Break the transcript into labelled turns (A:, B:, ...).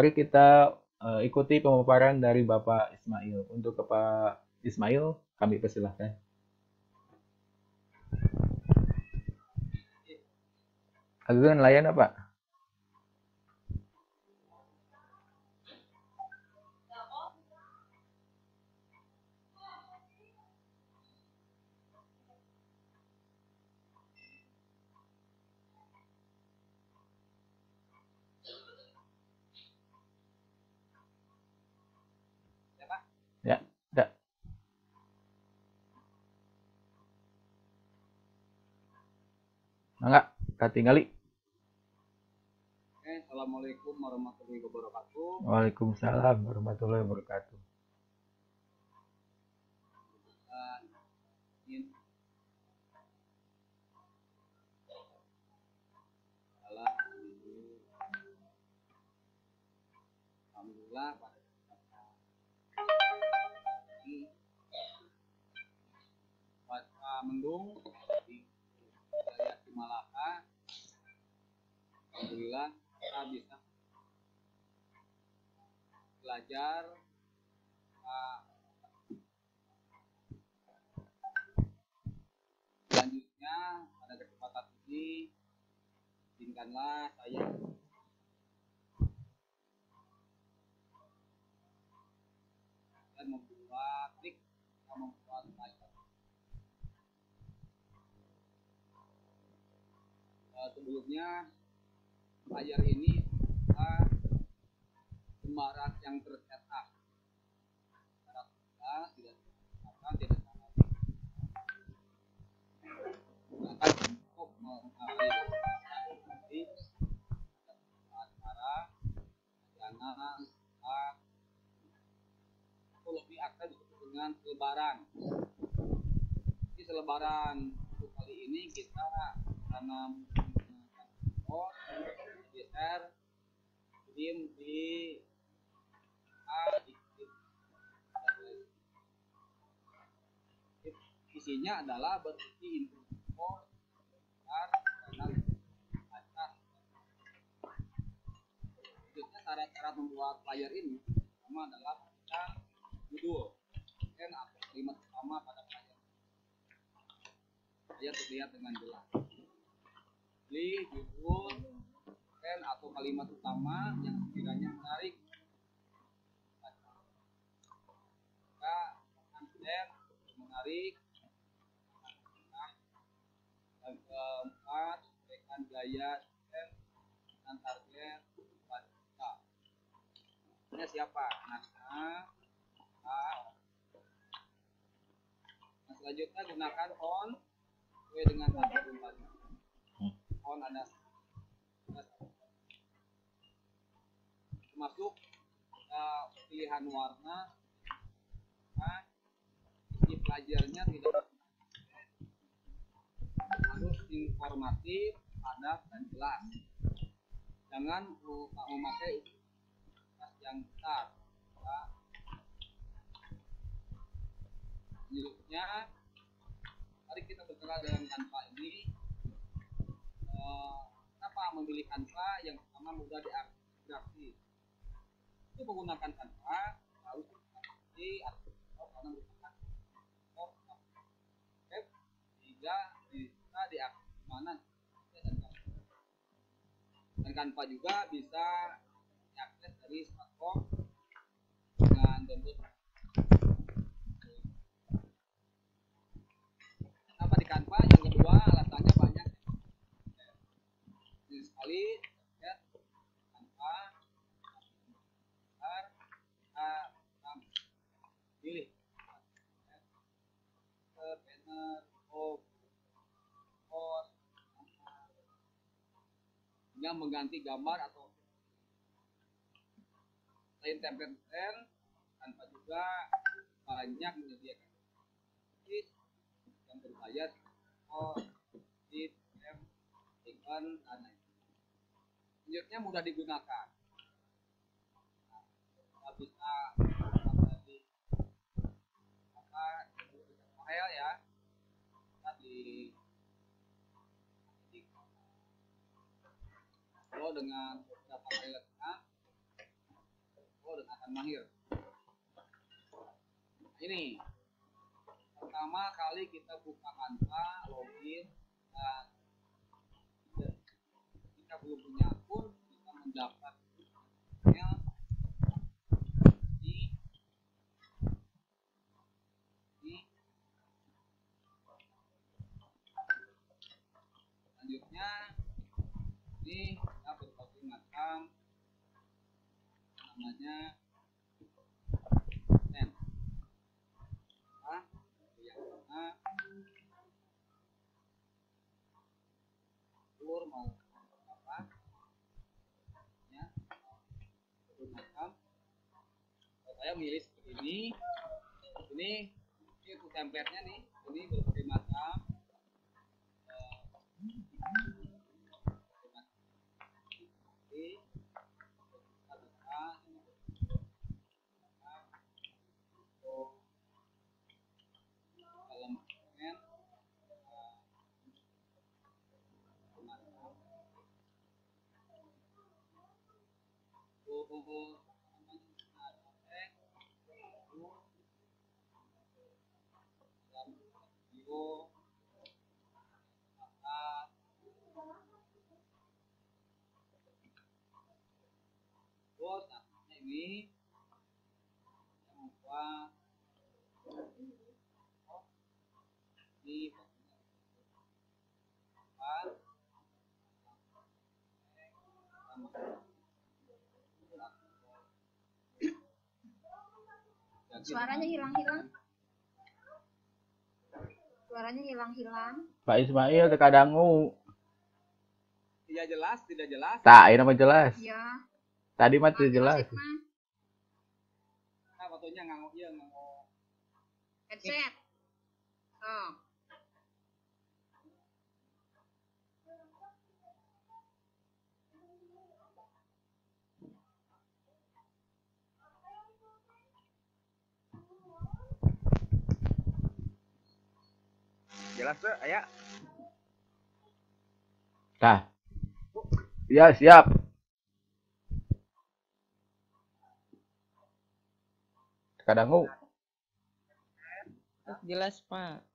A: Mari kita uh, ikuti pemaparan dari Bapak Ismail. Untuk Bapak Ismail, kami persilahkan. Agak layan apa? Ya, tidak. Tinggali.
B: Oke, Assalamualaikum warahmatullahi wabarakatuh.
A: Waalaikumsalam warahmatullahi wabarakatuh.
B: Alhamdulillah mendung di wilayah Malaka Alhamdulillah kita bisa belajar uh, selanjutnya pada kesempatan ini izinkanlah saya. Dan membuat trik membuat uh, sebelumnya layar ini lembaran yang tercetak secara tidak tidak akan tidak sangat lebih akan disebut dengan selebaran di selebaran untuk kali ini kita geser kirim di A di, isinya adalah berisi info dan atas selanjutnya cara-cara membuat layar ini pertama adalah kita judul dan atau kalimat pertama pada layar layar terlihat dengan jelas. Pilih judul pen atau kalimat utama yang sekiranya dan dan target baca ini siapa? Anaknya nah, selanjutnya gunakan on sesuai dengan target tadi on ada. Termasuk uh, pilihan warna. Nah, isi pelajarnya tidak. Harus informatif padat dan jelas. Jangan lupa memakai tas yang besar ya. selanjutnya mari kita bergerak dengan tanpa ini. Kenapa memilih Canva yang pertama mudah diapresiasi itu menggunakan Canva harus di atau karena menggunakan web sehingga bisa diakses mana dan Canva juga bisa diakses dari smartphone dengan download. Kenapa di Canva? Yang kedua alasannya banyak sekali ya tanpa besar a pilih ke banner oh oh mengganti gambar atau lain template tanpa juga banyak menyediakan yang berbayar oh di dan lain selanjutnya mudah digunakan nah, bisa dari apa ya kita kalau dengan beberapa highlightnya dan mahir. Ini pertama kali kita buka Canva, login, dan jika belum punya akun, kita mendaftar email selanjutnya ini kita berbagai macam namanya nen nah, yang mana telur mau apa? Ya. Macam saya milih seperti ini. Ini ini untuk template-nya nih. Ini berbagai macam Eh, berbagai macam. Jadi, kita bisa untuk dalam dokumen eh, macam untuk ada teks lalu dalam video atas terus nah ini apa
C: Suaranya hilang-hilang. Suaranya hilang-hilang.
A: Pak Ismail terkadangu.
B: tidak jelas tidak jelas
A: Tak, ini mah jelas.
C: Iya.
A: Tadi mah tidak jelas.
B: Nah fotonya nganggo iya nganggo
C: Headset. Oh.
B: Jelas tuh ayah
A: Dah. Ya, siap. Terkadangu.
D: Jelas, Pak.